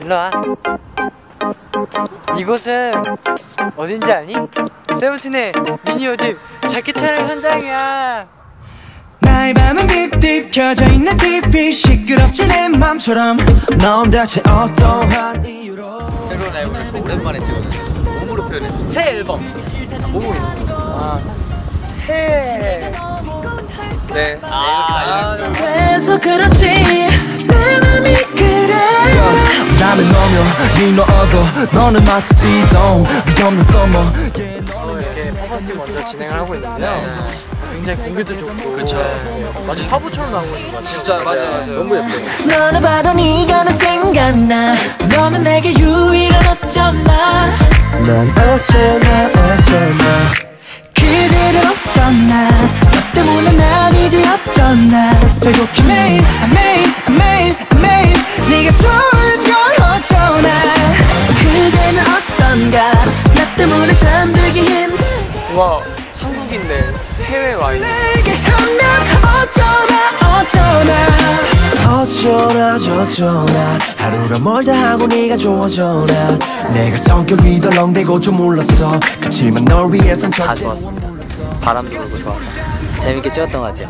일로와. 이곳은 어딘지 아니? 세븐틴의 미니 요집 자켓 촬영 현장이야. 나의 밤은 딥딥 켜져 있는 TV 시끄럽지 내 맘처럼. 넌 대체 어떠한 이유로. 새로운 앨범을 또 오랜만에 찍었는데 몸으로 표현해 새 앨범. 몸으로. 새. 네. 아, 그래서 그렇지 나는 너며 네 너어도 너는 마치 지동. 위험한 서머 이렇게 퍼포먼스 먼저 진행을 하고 있는데요. 굉장히 공기도 좋고. 그쵸. 네. 마치 화보처럼 나오고 있는 것 같아요. 진짜 맞아요 맞아요. 너무 예뻐요. 너를 봐도 네가 나 생각나. 너는 내게 유일한 어쩌나. 난 어쩌나 어쩌나. 그대를 어쩌나. 너 때문에 난 이제 어쩌나 되곡히 매일 매일 한국인데 해외 와 있는 어쩌나 저쩌나. 하루가 멀다 하고 네가 좋아져나 내가 성격이 덜렁대고 좀 몰랐어. 그치만 널 위해선 다 좋았습니다. 바람도 불고 좋아서. 재밌게 찍었던 것 같아요.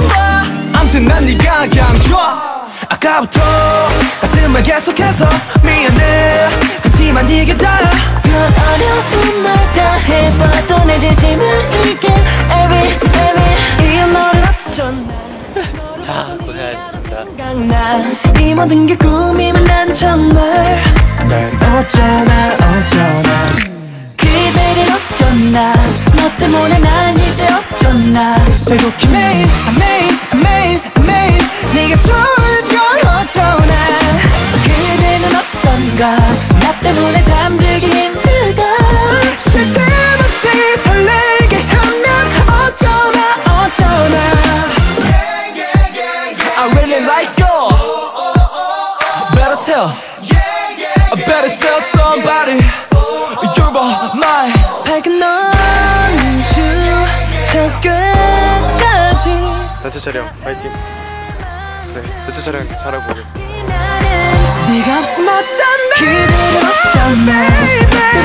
네. 암튼 난 네가 그냥 좋아. 아까부터 같은 말 계속해서 미안해 생각나. 이 모든 게 꿈이면 난 정말 난 어쩌나 어쩌나. 그대를 어쩌나. 너 때문에 난 이제 어쩌나. 되곡히 매일 아, 매일 아, 매일 아, 매일 네가 좋은 tell. I better tell somebody. You're all mine. 밝은 넌주 저 끝까지. 단체 촬영 파이팅 네 단체 촬영 잘하고 오겠습니다 네가 없으면 어쩌나 그대를 어쩌나